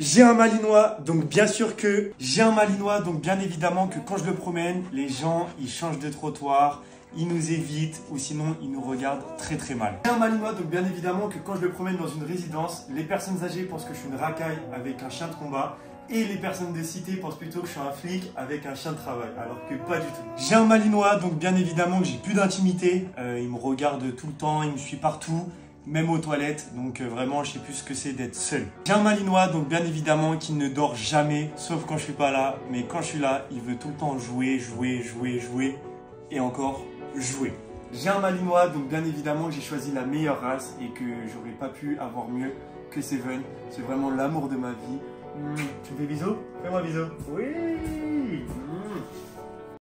J'ai un malinois, donc bien sûr que j'ai un malinois, donc bien évidemment que quand je le promène, les gens ils changent de trottoir, ils nous évitent ou sinon ils nous regardent très très mal. J'ai un malinois, donc bien évidemment que quand je le promène dans une résidence, les personnes âgées pensent que je suis une racaille avec un chien de combat et les personnes de cité pensent plutôt que je suis un flic avec un chien de travail, alors que pas du tout. J'ai un malinois, donc bien évidemment que j'ai plus d'intimité, euh, il me regarde tout le temps, il me suit partout même aux toilettes, donc euh, vraiment je sais plus ce que c'est d'être seul. J'ai un malinois, donc bien évidemment qu'il ne dort jamais, sauf quand je suis pas là, mais quand je suis là, il veut tout le temps jouer, jouer, jouer, jouer, et encore jouer. J'ai un malinois, donc bien évidemment j'ai choisi la meilleure race et que j'aurais pas pu avoir mieux que Seven. C'est vraiment l'amour de ma vie. Mmh. Tu fais bisous? Fais-moi bisous. Oui.